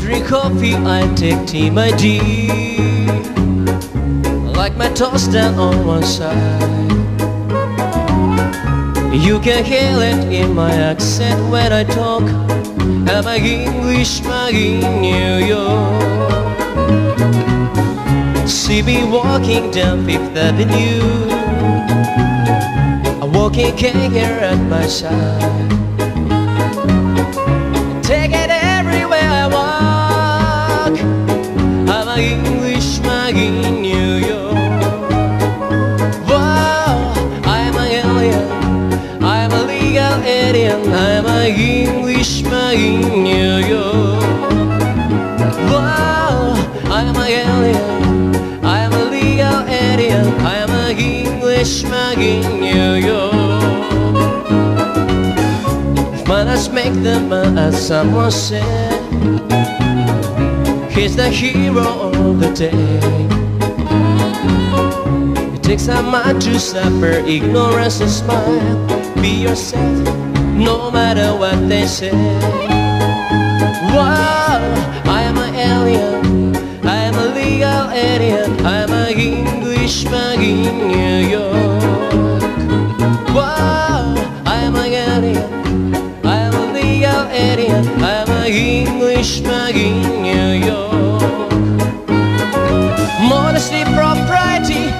drink coffee, I take tea, my dear. I like my toast down on one side. You can hear it in my accent when I talk. Am I English, in New York? See me walking down Fifth Avenue. A walking cane here at my side. An Englishman in New York. Wow, I'm an alien. I'm a legal alien. I'm an Englishman in New York. Wow, I'm an alien. I'm a legal alien. I'm an Englishman in New York. If manners make the man, as someone said, he's the hero of the day. It takes a man to suffer ignorance and smile. Be yourself, no matter what they say. Wow, I am an alien. I am a legal alien. I'm an Englishman Am an in New York. Modesty, propriety,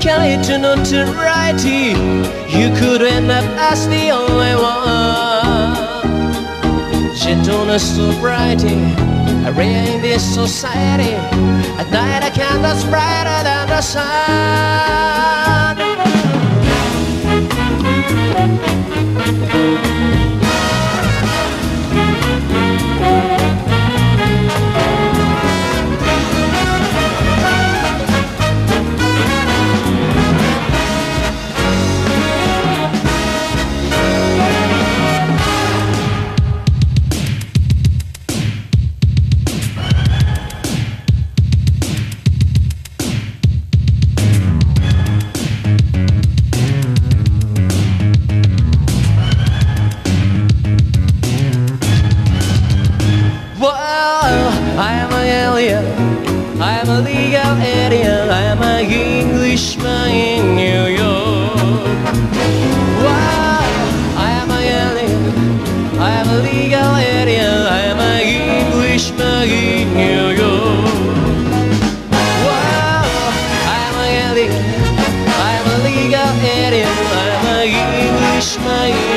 can lead to notoriety. You could end up as the only one. Gentleness, sobriety, a rare in this society. A night, a candle's brighter than the sun. I am an alien. I am a legal alien. I am an Englishman in New York. Wow, I am an alien. I am a legal alien. I am an Englishman in New York. Wow, I am an alien. I am a legal alien. I am an Englishman